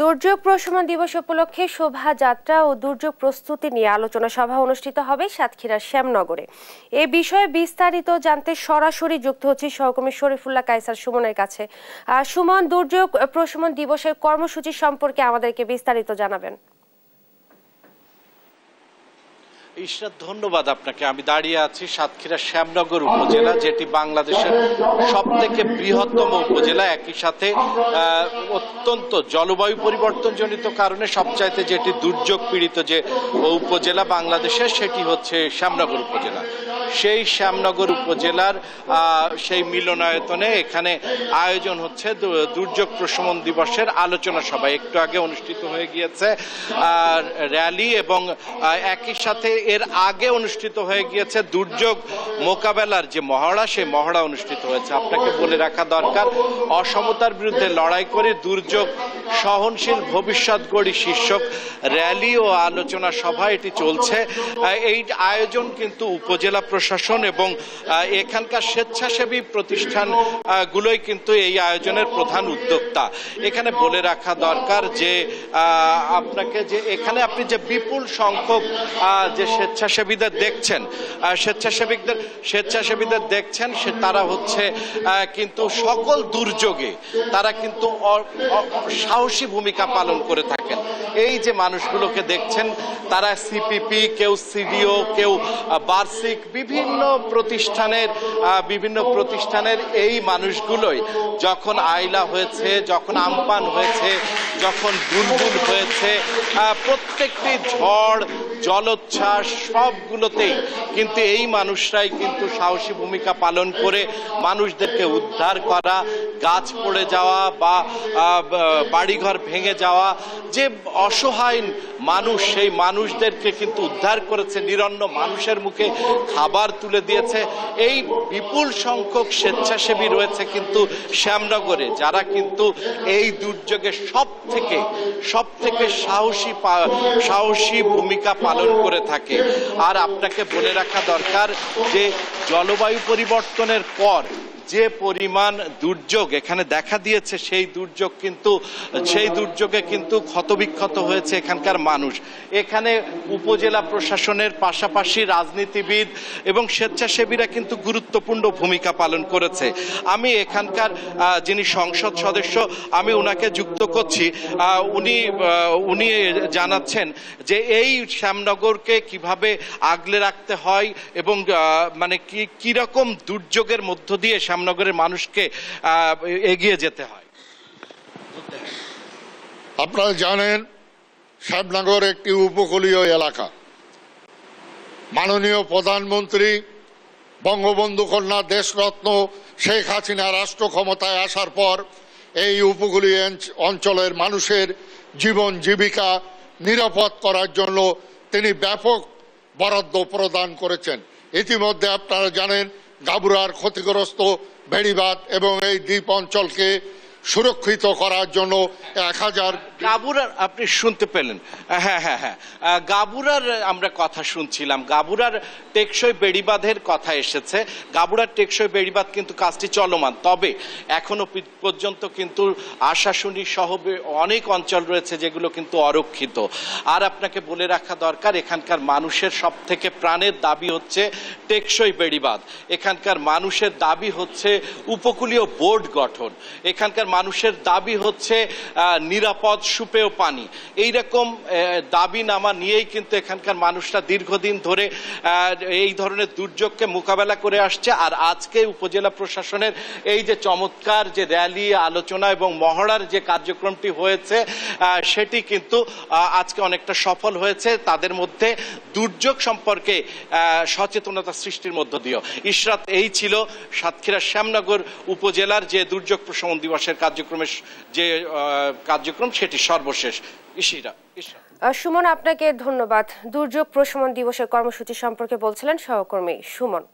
দুর্যোগ প্রশমন দিবস উপলক্ষে শোভাযাত্রা ও দুর্যোগ প্রস্তুতি নিয়ে আলোচনা সভা অনুষ্ঠিত হবে সাতক্ষীরার শ্যামনগরে। এ বিষয়ে বিস্তারিত জানতে সরাসরি যুক্ত হচ্ছে সহকর্মী শরীফুল্লাহ কায়সার সুমনের কাছে। সুমন, দুর্যোগ প্রশমন দিবসের কর্মসূচি সম্পর্কে আমাদেরকে বিস্তারিত জানাবেন। ঈশ্বর, ধন্যবাদ আপনাকে। আমি দাঁড়িয়ে আছি সাতক্ষীরা শ্যামনগর উপজেলা, যেটি বাংলাদেশের সব থেকে বৃহত্তম উপজেলা। একই সাথে অত্যন্ত জলবায়ু পরিবর্তনজনিত কারণে সবচাইতে যেটি দুর্যোগ পীড়িত যে উপজেলা বাংলাদেশের, সেটি হচ্ছে শ্যামনগর উপজেলা। সেই শ্যামনগর উপজেলার সেই মিলনায়তনে এখানে আয়োজন হচ্ছে দুর্যোগ প্রশমন দিবসের আলোচনা সভা। একটু আগে অনুষ্ঠিত হয়ে গিয়েছে র্যালি এবং একই সাথে এর আগে অনুষ্ঠিত হয়ে গিয়েছে দুর্যোগ মোকাবেলার যে মহড়া সেই মহড়া অনুষ্ঠিত হয়েছে। আপনাকে বলে রাখা দরকার অসমতার বিরুদ্ধে লড়াই করে দুর্যোগ সহনশীল ভবিষ্যৎ গড়ি শীর্ষক র্যালি ও আলোচনা সভা এটি চলছে। এই আয়োজন কিন্তু উপজেলা প্রশাসন এবং এখানকার স্বেচ্ছাসেবী প্রতিষ্ঠান আহ, গুলোই কিন্তু এই আয়োজনের প্রধান উদ্যোক্তা। এখানে বলে রাখা দরকার যে আপনাকে যে এখানে আপনি যে বিপুল সংখ্যক যে স্বেচ্ছাসেবীদের দেখছেন স্বেচ্ছাসেবীদের স্বেচ্ছাসেবীদের দেখছেন, সে তারা হচ্ছে কিন্তু সকল দুর্যোগে তারা কিন্তু সাহসী ভূমিকা পালন করে থাকেন। এই যে মানুষগুলোকে দেখছেন, তারা সিপিপি, কেউ সিডিও, কেউ বার্ষিক বিভিন্ন প্রতিষ্ঠানের বিভিন্ন প্রতিষ্ঠানের এই মানুষগুলোই যখন আইলা হয়েছে, যখন আমপান হয়েছে, যখন বুলবুল হয়েছে প্রত্যেকটি ঝড়, জলোচ্ছ্বাস সবগুলোতেই। কিন্তু এই মানুষরাই কিন্তু সাহসী ভূমিকা পালন করে মানুষদেরকে উদ্ধার করা, গাছ পড়ে যাওয়া বা বাড়িঘর ভেঙে যাওয়া, যে অসহায় মানুষ, সেই মানুষদেরকে কিন্তু উদ্ধার করেছে, নিরন্ন মানুষের মুখে খাবার তুলে দিয়েছে। এই বিপুল সংখ্যক স্বেচ্ছাসেবী রয়েছে কিন্তু শ্যামনগরে, যারা কিন্তু এই দুর্যোগে সব থেকে সব থেকে সাহসী সাহসী ভূমিকা পালন করে থাকে। আর আপনাকে বলে রাখা দরকার যে জলবায়ু পরিবর্তনের পর যে পরিমাণ দুর্যোগ এখানে দেখা দিয়েছে, সেই দুর্যোগ কিন্তু, সেই দুর্যোগে কিন্তু ক্ষতবিক্ষত হয়েছে এখানকার মানুষ। এখানে উপজেলা প্রশাসনের পাশাপাশি রাজনীতিবিদ এবং স্বেচ্ছাসেবীরা কিন্তু গুরুত্বপূর্ণ ভূমিকা পালন করেছে। আমি এখানকার যিনি সংসদ সদস্য, আমি ওনাকে যুক্ত করছি। উনি উনি জানাচ্ছেন যে এই শ্যামনগরকে কীভাবে আগলে রাখতে হয় এবং মানে কি, কীরকম দুর্যোগের মধ্য দিয়ে শ্যামনগরের মানুষকে এগিয়ে যেতে হয়। আপনারা জানেন, শ্যামনগর একটি উপকূলীয় এলাকা। মাননীয় প্রধানমন্ত্রী বঙ্গবন্ধু কন্যা দেশরত্ন শেখ হাসিনা রাষ্ট্র ক্ষমতায় আসার পর এই উপকূলীয় অঞ্চলের মানুষের জীবন জীবিকা নিরাপদ করার জন্য তিনি ব্যাপক বরাদ্দ প্রদান করেছেন। ইতিমধ্যে আপনারা জানেন গাবুরার ক্ষতিগ্রস্ত বেড়িবাদ এবং এই দ্বীপ অঞ্চলকে সুরক্ষিত করার জন্য এক হাজার গাবুরার, আপনি শুনতে পেলেন। হ্যাঁ হ্যাঁ হ্যাঁ। গাবুরার আমরা কথা শুনছিলাম। গাবুরার টেকসই বেড়িবাঁধের কথা এসেছে। গাবুরার টেকসই বেড়িবাঁধ কিন্তু কাজটি চলমান। তবে এখনও পর্যন্ত কিন্তু আশাশুনি সহ অনেক অঞ্চল রয়েছে যেগুলো কিন্তু অরক্ষিত। আর আপনাকে বলে রাখা দরকার, এখানকার মানুষের সব থেকে প্রাণের দাবি হচ্ছে টেকসই বেড়িবাঁধ। এখানকার মানুষের দাবি হচ্ছে উপকূলীয় বোর্ড গঠন। এখানকার মানুষের দাবি হচ্ছে নিরাপদ সুপেয় পানি। এইরকম আহ, দাবি নামা নিয়েই কিন্তু এখানকার মানুষরা দীর্ঘদিন ধরে এই ধরনের দুর্যোগকে মোকাবেলা করে আসছে। আর আজকে উপজেলা প্রশাসনের এই যে চমৎকার যে র্যালি আলোচনা এবং মহড়ার যে কার্যক্রমটি হয়েছে সেটি কিন্তু আজকে অনেকটা সফল হয়েছে। তাদের মধ্যে দুর্যোগ সম্পর্কে সচেতনতা সৃষ্টির মধ্য দিয়েও। ইশরাত এই ছিল সাতক্ষীরা শ্যামনগর উপজেলার যে দুর্যোগ প্রশমন দিবসের কার্যক্রমের যে কার্যক্রম সেটি সর্বশেষ। ইসিরা সুমন, আপনাকে ধন্যবাদ। দুর্যোগ প্রশমন দিবসের কর্মসূচি সম্পর্কে বলছিলেন সহকর্মী সুমন।